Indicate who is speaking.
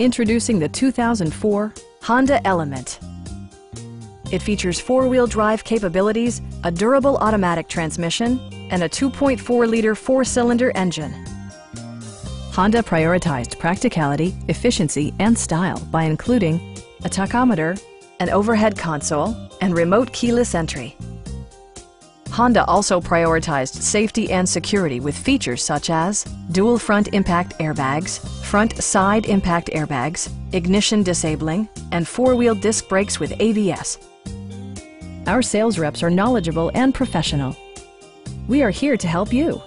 Speaker 1: Introducing the 2004 Honda Element. It features four-wheel drive capabilities, a durable automatic transmission, and a 2.4-liter four-cylinder engine. Honda prioritized practicality, efficiency, and style by including a tachometer, an overhead console, and remote keyless entry. Honda also prioritized safety and security with features such as dual front impact airbags, front side impact airbags, ignition disabling, and four-wheel disc brakes with ABS. Our sales reps are knowledgeable and professional. We are here to help you.